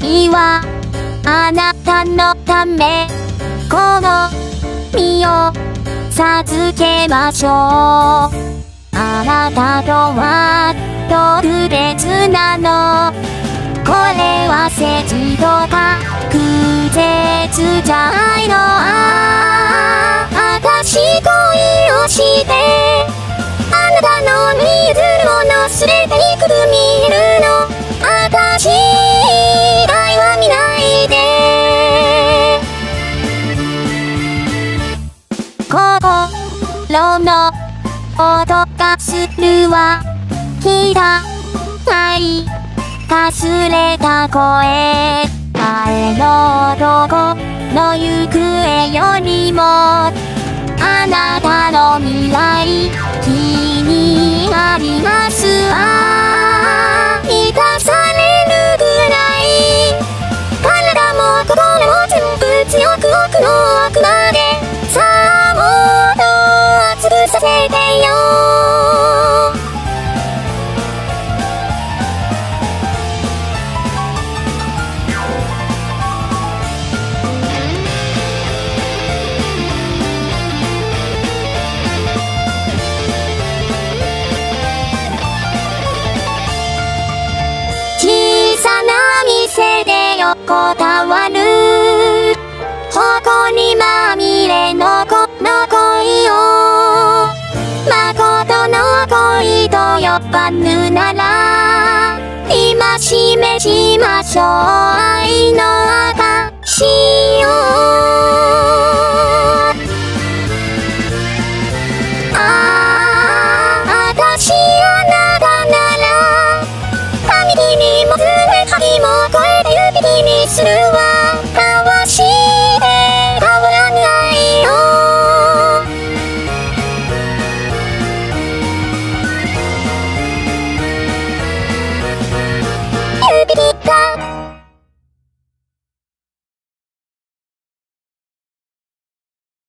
には、あなたのため、この身を授けましょう。あなたとは特別なの。これは節度か空絶じゃないの。ろの音がするわ。ひだ、ない、かすれた声。前の男の行方よりも、あなたの未来、気になりますわ。こたわる。誇りまみれのこの恋をまことの恋と呼ばぬなら。今しめしましょう。